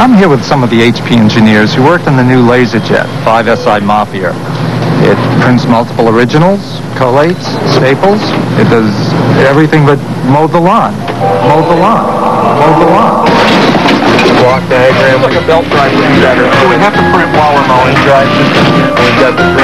I'm here with some of the HP engineers who worked on the new LaserJet 5SI Mopier. It prints multiple originals, collates, staples. It does everything but mow the lawn. Mow the lawn. Mow the lawn. Block diagram. like a belt drive printer. So we have to print while we're mowing. Drive. We got the.